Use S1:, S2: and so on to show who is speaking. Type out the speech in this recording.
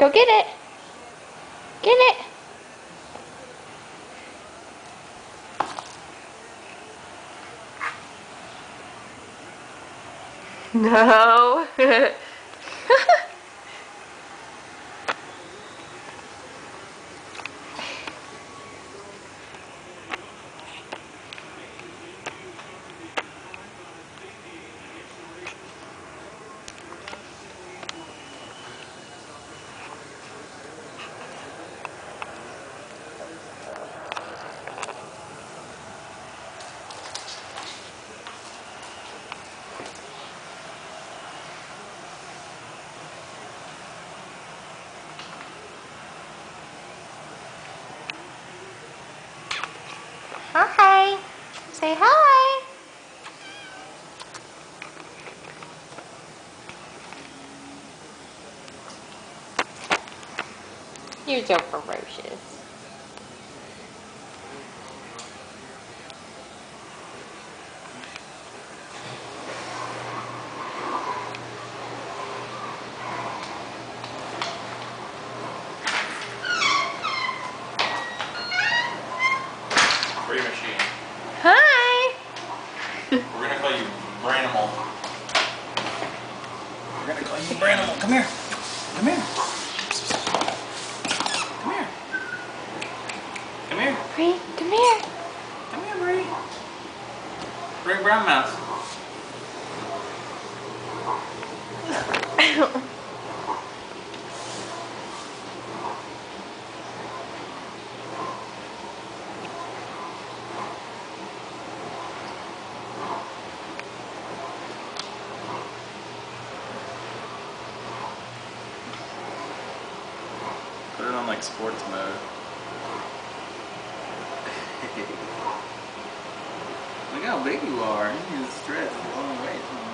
S1: Go get it. Get it. No. Hi. Say hi. You're so ferocious.
S2: Free machine. We're gonna call you Branimal. Come here. Come here. Come here. Come here.
S1: Brie, come here.
S2: Come here, Brie. Bring brown mouse. like sports mode. Look how big you are. You need to stretch a long way